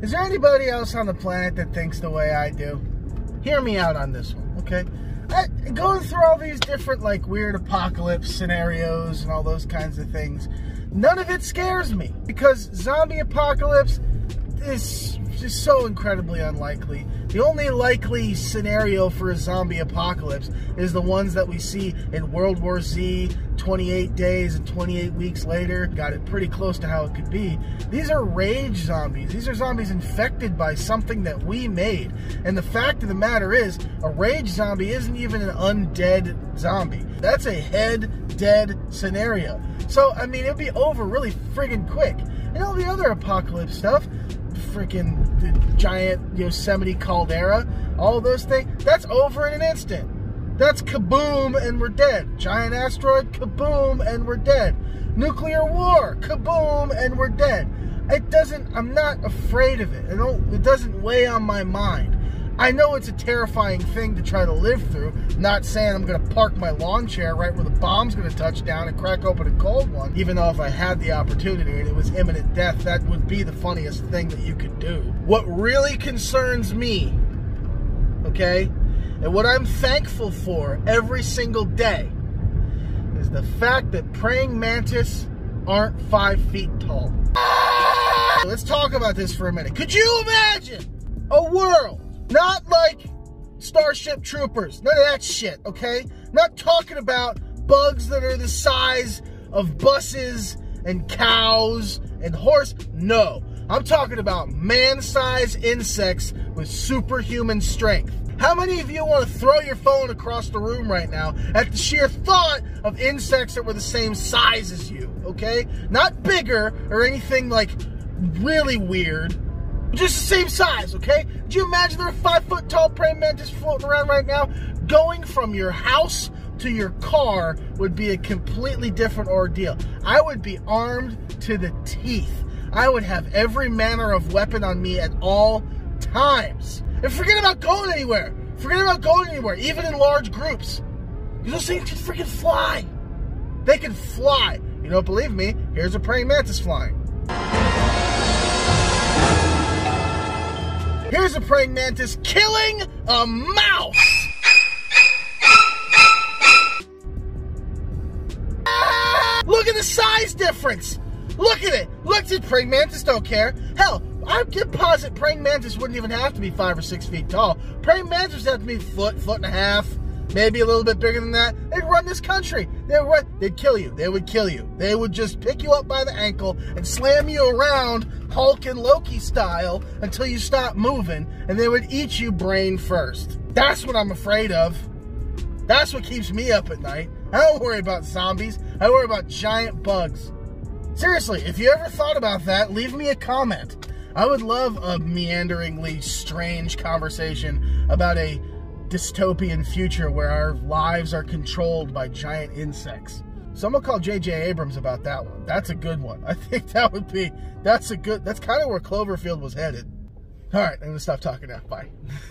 Is there anybody else on the planet that thinks the way I do? Hear me out on this one, okay? I, going through all these different, like, weird apocalypse scenarios and all those kinds of things, none of it scares me because zombie apocalypse is just so incredibly unlikely. The only likely scenario for a zombie apocalypse is the ones that we see in World War Z, 28 days and 28 weeks later. Got it pretty close to how it could be. These are rage zombies. These are zombies infected by something that we made. And the fact of the matter is, a rage zombie isn't even an undead zombie. That's a head dead scenario. So, I mean, it'd be over really friggin' quick. And all the other apocalypse stuff, freaking giant Yosemite caldera, all those things, that's over in an instant. That's kaboom and we're dead. Giant asteroid, kaboom and we're dead. Nuclear war, kaboom and we're dead. It doesn't, I'm not afraid of it. I don't, it doesn't weigh on my mind. I know it's a terrifying thing to try to live through. Not saying I'm going to park my lawn chair right where the bomb's going to touch down and crack open a cold one, even though if I had the opportunity and it was imminent death, that would be the funniest thing that you could do. What really concerns me, okay, and what I'm thankful for every single day is the fact that praying mantis aren't five feet tall. Let's talk about this for a minute. Could you imagine a world not like Starship Troopers. None of that shit, okay? Not talking about bugs that are the size of buses and cows and horse. No. I'm talking about man-sized insects with superhuman strength. How many of you want to throw your phone across the room right now at the sheer thought of insects that were the same size as you, okay? Not bigger or anything like really weird, just the same size, okay? Do you imagine there are five foot tall praying mantis floating around right now? Going from your house to your car would be a completely different ordeal. I would be armed to the teeth. I would have every manner of weapon on me at all times. And forget about going anywhere. Forget about going anywhere, even in large groups. Those things can freaking fly. They can fly. You don't believe me? Here's a praying mantis flying. Here's a praying mantis killing a mouse. Look at the size difference. Look at it. Look at praying mantis don't care. Hell, I can posit praying mantis wouldn't even have to be five or six feet tall. Praying mantis have to be foot, foot and a half, maybe a little bit bigger than that. They'd run this country. They'd run, they'd kill you. They would kill you. They would just pick you up by the ankle and slam you around Hulk and Loki style until you stop moving, and they would eat you brain first. That's what I'm afraid of. That's what keeps me up at night. I don't worry about zombies. I worry about giant bugs. Seriously, if you ever thought about that, leave me a comment. I would love a meanderingly strange conversation about a dystopian future where our lives are controlled by giant insects. Someone called J.J. Abrams about that one. That's a good one. I think that would be, that's a good, that's kind of where Cloverfield was headed. All right, I'm going to stop talking now. Bye.